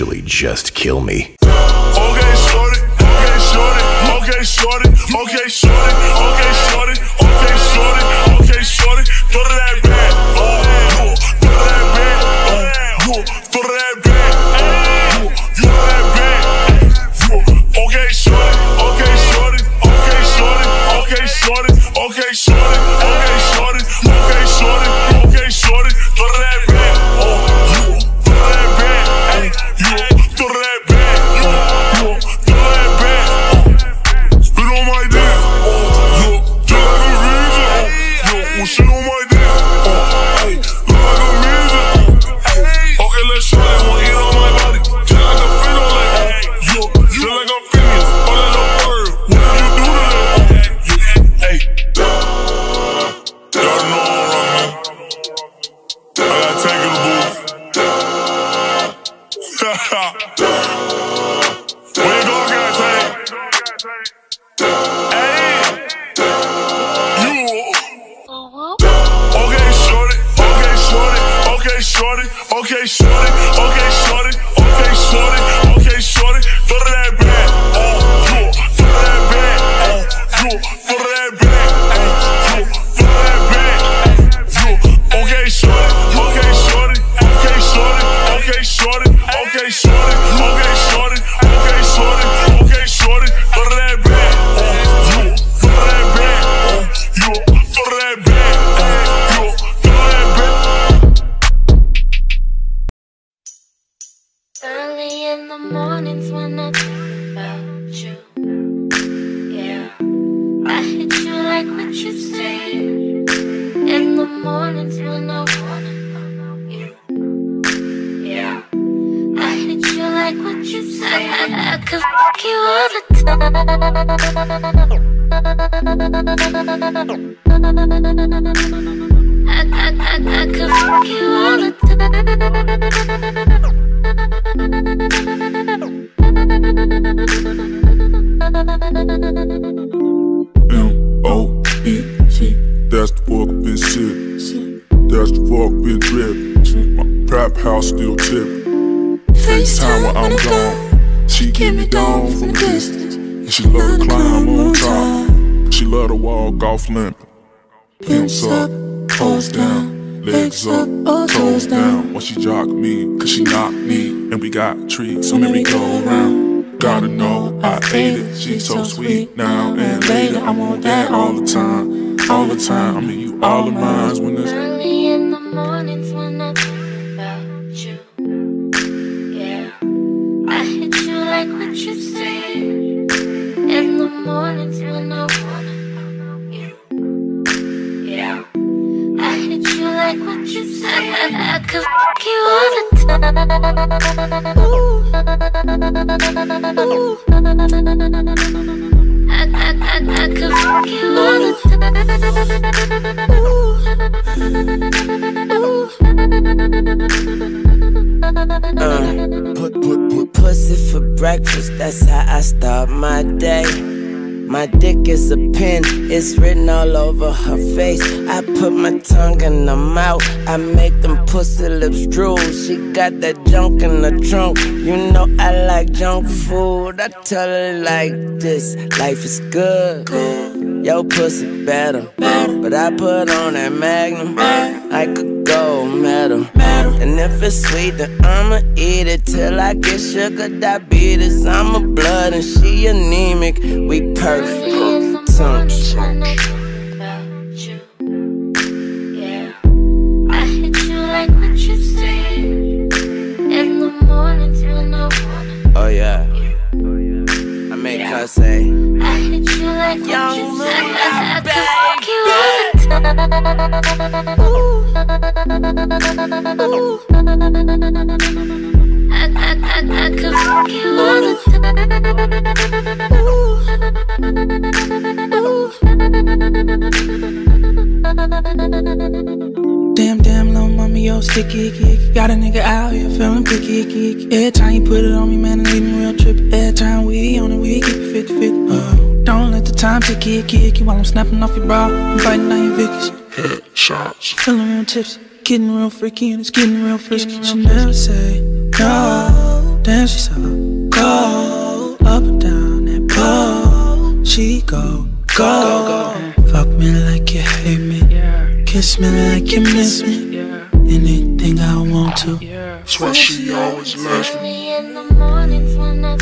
actually just kill me. Okay, shorty, okay, shorty, okay, shorty, okay, shorty, okay, shorty, okay, shorty, house still tip. FaceTime when I'm gone. She give me down from a distance. And she love to climb on top. She love to walk off limp. Pimps up, toes down, legs up, oh, toes down. When she jock me, cause she knock me. And we got treats, so merry go round. Gotta know I ate it. She's so sweet now and later. I want that all the time, all the time. I mean, you all of mine when it's Ooh. I, I, I, I all the time. Uh, put, put, put pussy for breakfast, that's how I start my day. My dick is a pen, it's written all over her face. I put my tongue in her mouth, I make them pussy lips drool. She got that junk in the trunk, you know I like junk food. I tell her like this life is good. Yo, pussy better, but I put on that magnum like a gold medal. And if it's sweet, then I'ma eat it till I get sugar diabetes. I'm a blood and she anemic. We perfect. Oh yeah. I make yeah. her say. I hit you like young Moon, baby. Fuck you all the time. Ooh. Damn, damn, little mama, yo, sticky, icky. Got a nigga out here feeling picky, icky, icky. Every time you put it on me, man, it leave me real trippy. Every time we on it, we keep it 50 50. Uh, don't let the time ticky, icky, icky. While I'm snapping off your bra, I'm biting on your Vickies. Headshots. Feeling real tipsy. getting real freaky and it's getting real frisky. She never say no. Damn, she's so cold. Up and down that pole. She go, go, go. Fuck me like you hate me. Kiss me like you miss me. Anything I want to. Swear she always loves me. In the mornings when I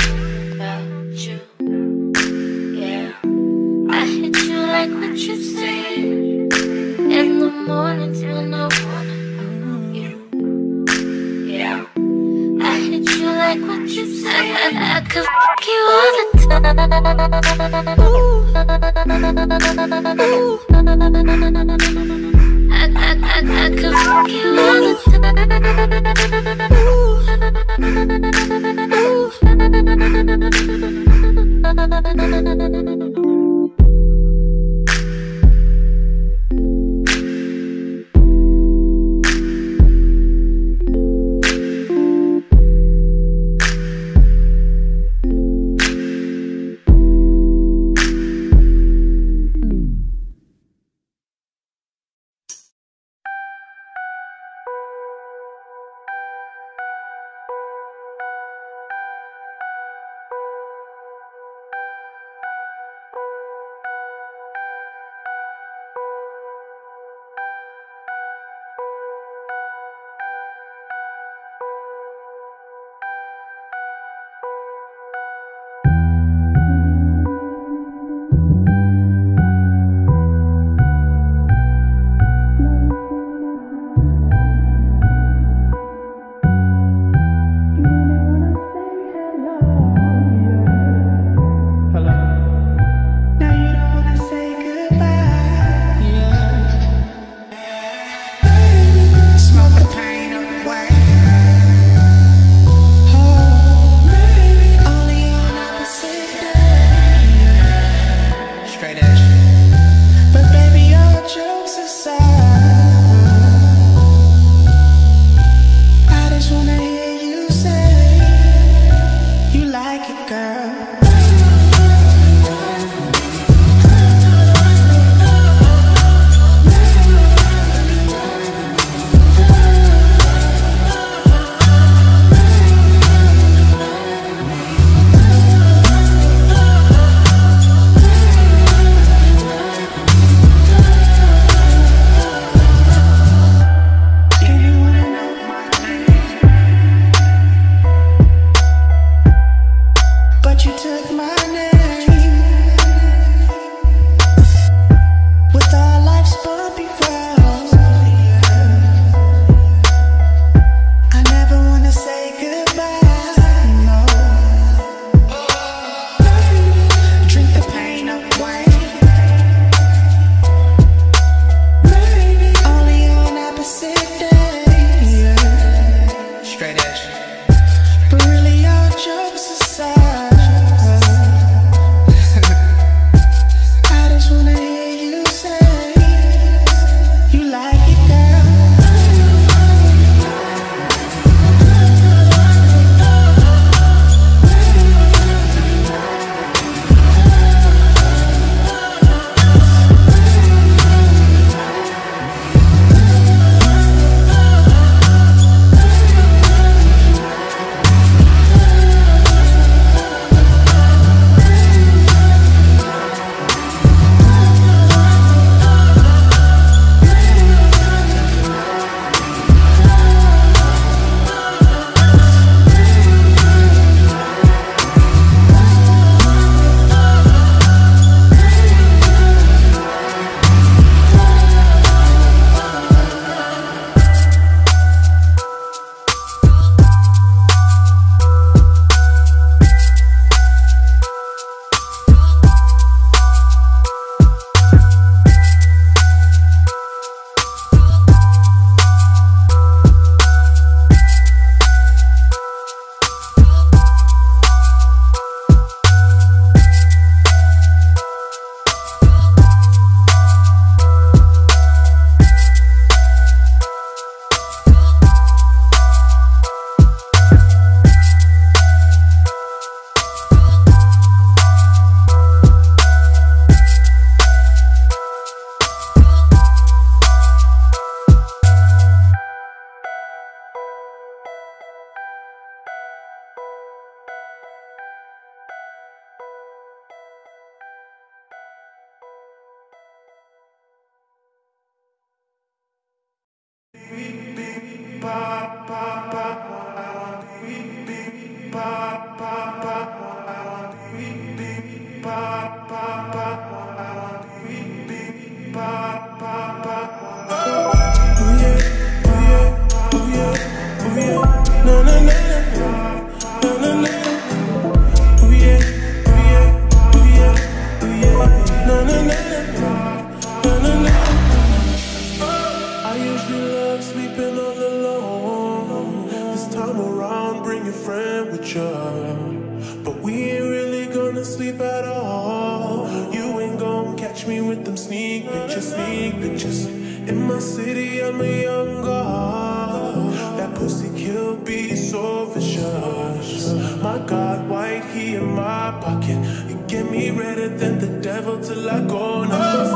love sleeping all alone. This time around, bring a friend with you. But we ain't really gonna sleep at all. You ain't gonna catch me with them sneak pictures, sneak pictures. In my city, I'm a young girl. That pussy kill be so vicious. My God, white he in my pocket. You get me redder than the devil till I go nuts.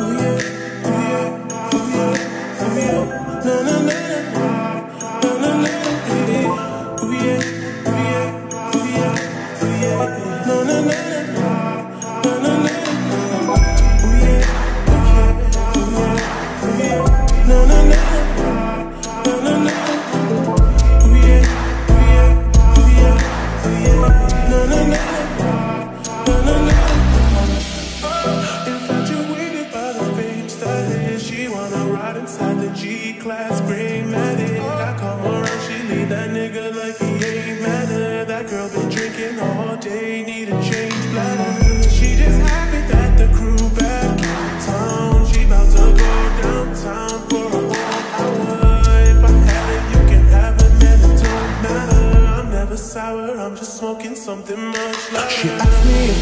Oh yeah na na na.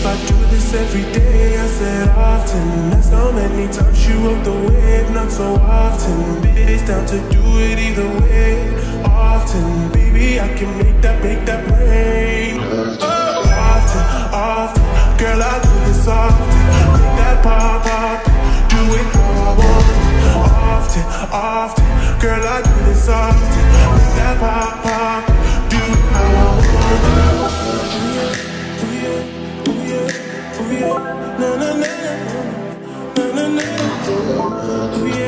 I do this every day, I said often. That's how many times you up the wave, not so often. It's down to do it either way, often. Baby, I can make that, make that rain oh. Often, often, girl, I do this often. Make that pop, pop, do it how I want. Often, often, girl, I do this often. Make that pop, pop. We. yeah.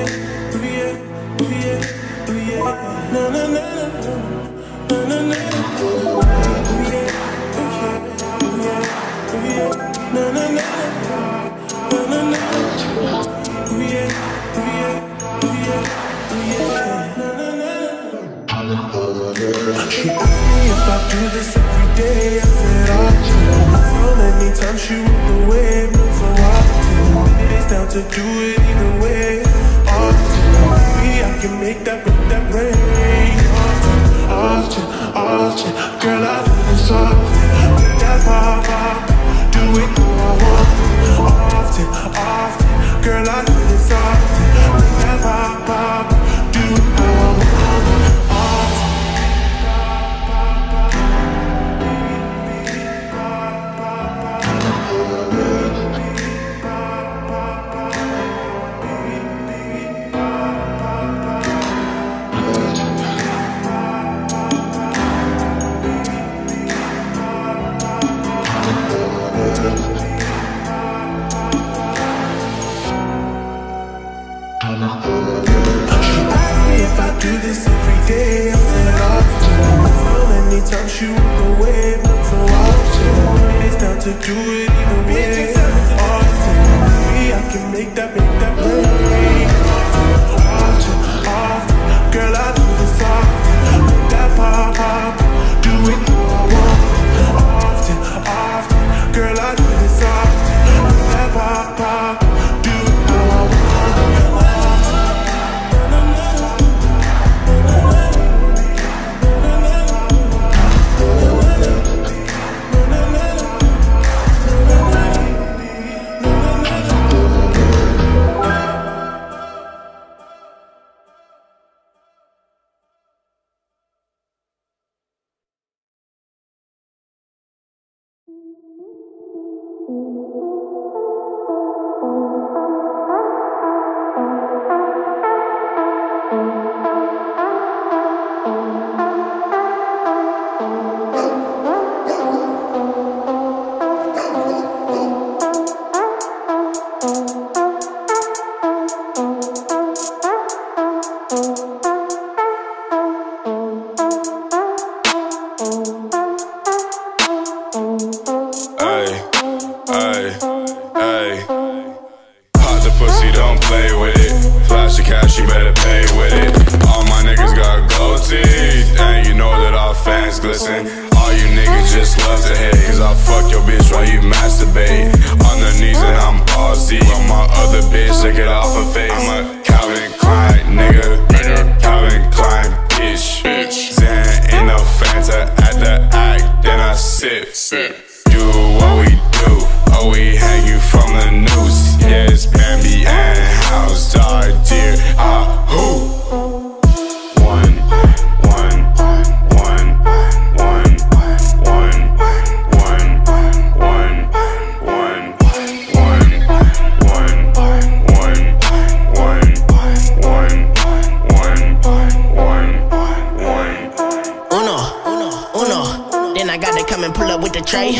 the tray.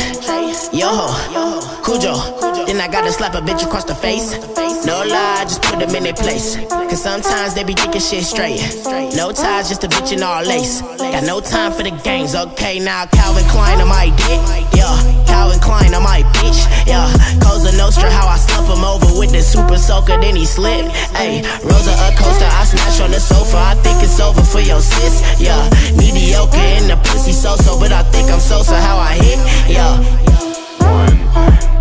Yo, Cujo. I gotta slap a bitch across the face. No lie, just put them in their place. Cause sometimes they be thinking shit straight. No ties, just a bitch in all lace. Got no time for the games, okay? Now Calvin Klein on my dick, yeah. Calvin Klein on my bitch, yeah. Cosa Nostra, how I slump him over with the super soaker, then he slip. Ayy, Rosa Acosta, I smash on the sofa. I think it's over for your sis, yeah. Mediocre in the pussy so so, but I think I'm so so how I hit, yeah. One.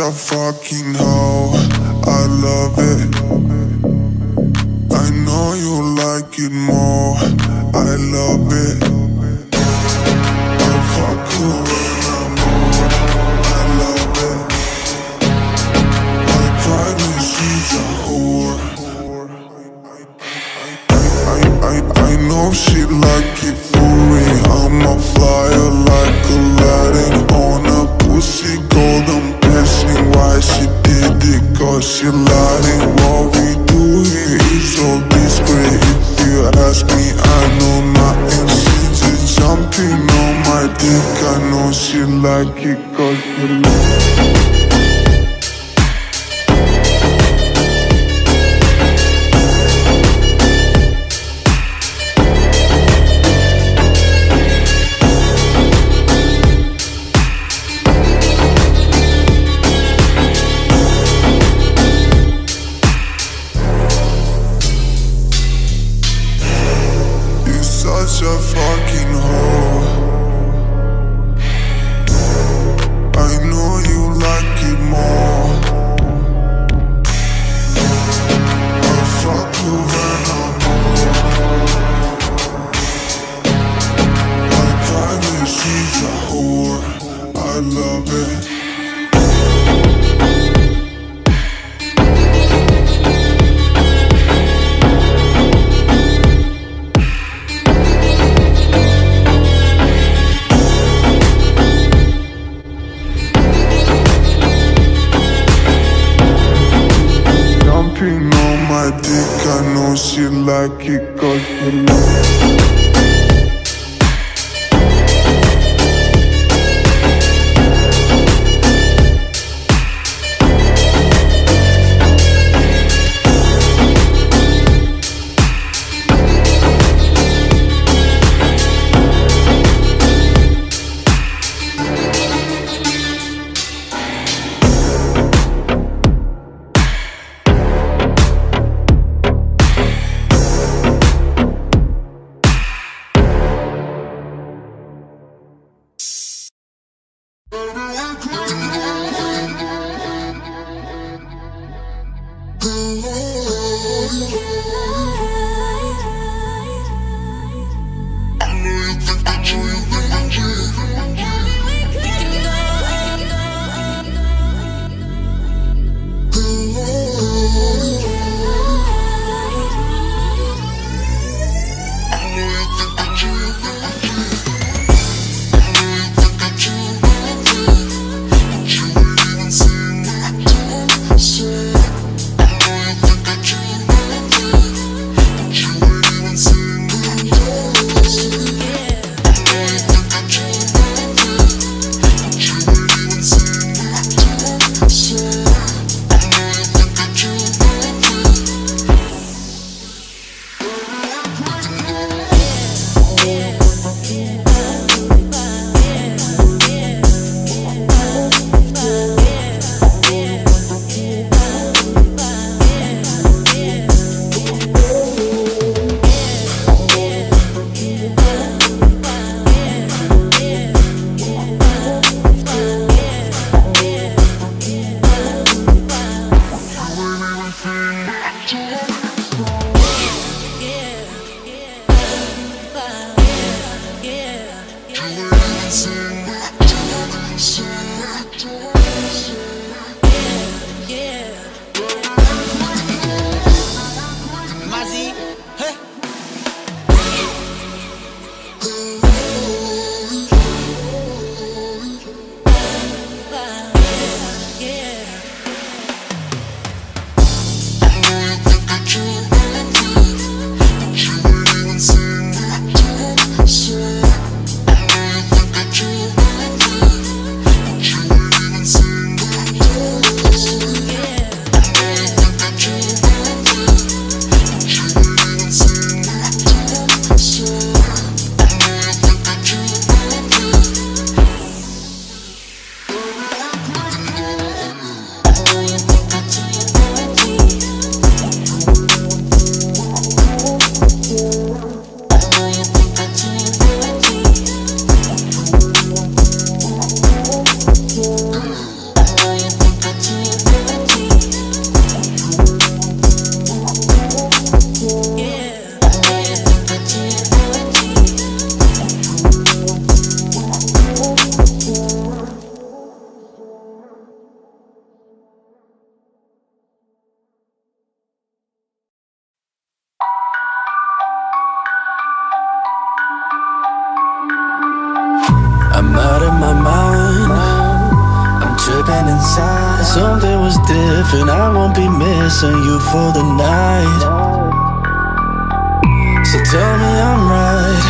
a fucking hoe. I love it. I know you like it more. I love it. I won't be missing you for the night. So tell me I'm right.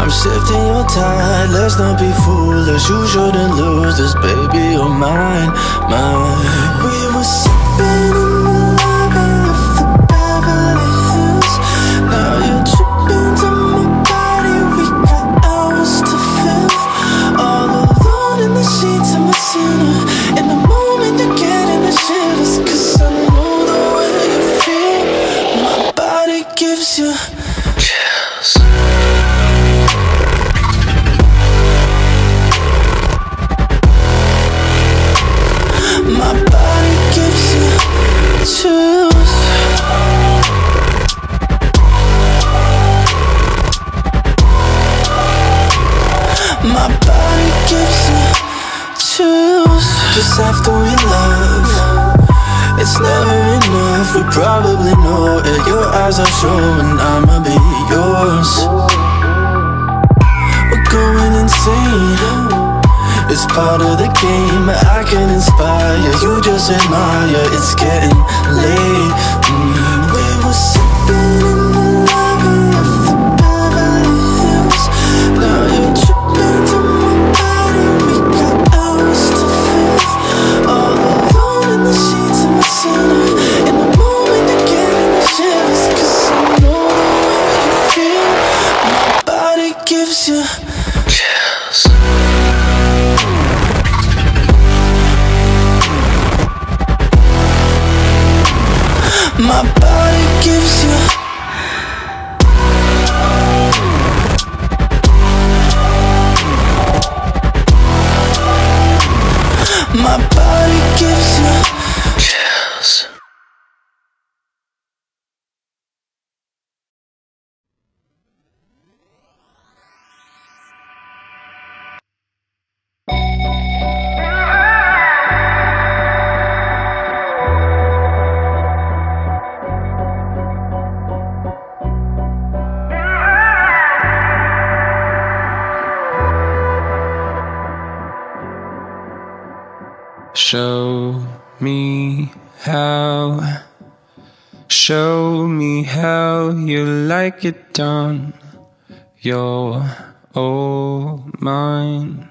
I'm shifting your tide. Let's not be foolish. You shouldn't lose this, baby. You're mine, mine. We were sipping in the lobby of the Beverly Hills. Now you're tripping to my body. We got hours to fill. All alone in the sheets, I'm a sinner. In the moment, My body gives you chills. Just after we love, it's never enough. We probably know it. Your eyes are showing I'ma be yours. We're going insane. It's part of the game. I can inspire you, just admire. It's getting late. Mm, we were My body gives you Jessica gives you like it done. You're all mine.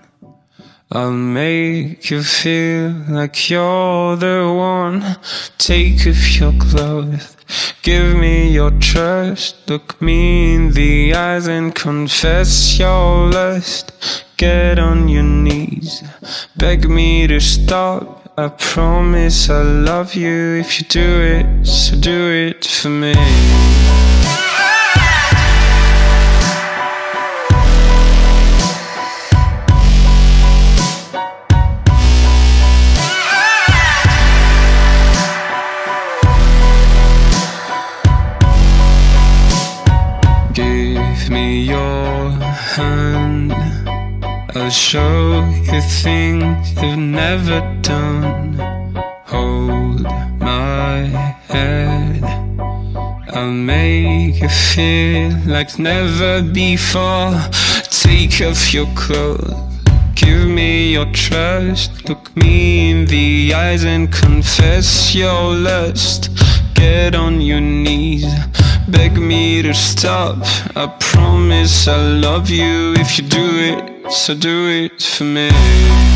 I'll make you feel like you're the one. Take off your clothes, give me your trust. Look me in the eyes and confess your lust. Get on your knees, beg me to stop. I promise I'll love you if you do it, so do it for me. I'll show you things you've never done. Hold my head. I'll make you feel like never before. Take off your clothes. Give me your trust. Look me in the eyes and confess your lust. Get on your knees. Beg me to stop. I promise I'll love you if you do it. So do it for me.